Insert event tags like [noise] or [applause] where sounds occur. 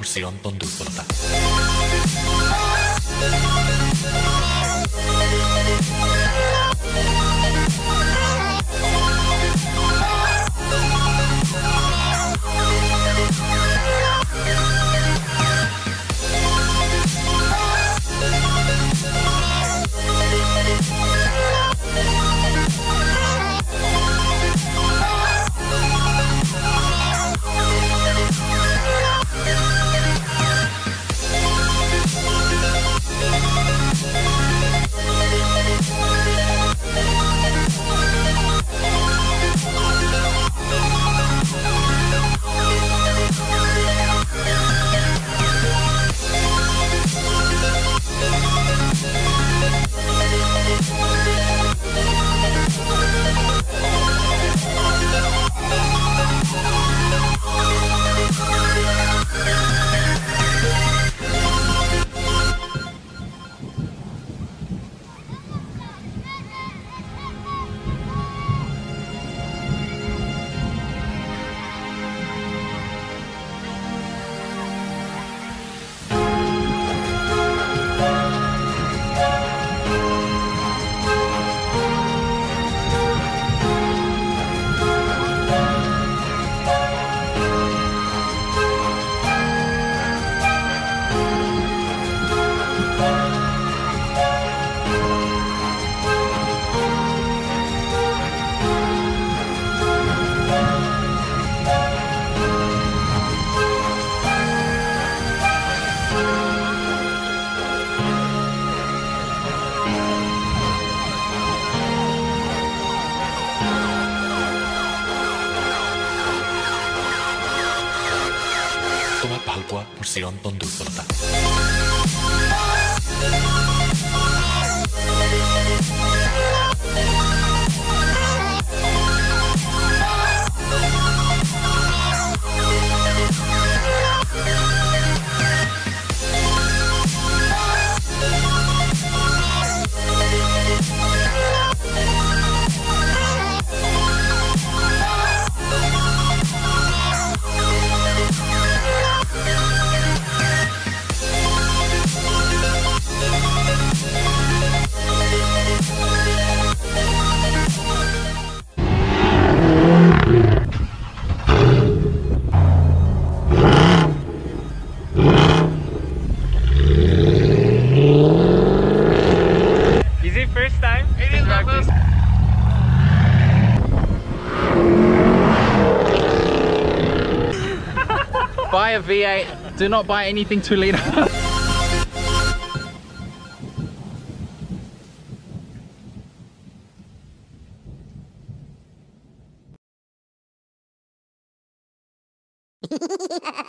আমার চিরন্তন দুর্বলতা Seon Bondurporta. Buy a V8. Do not buy anything two liter. [laughs] [laughs]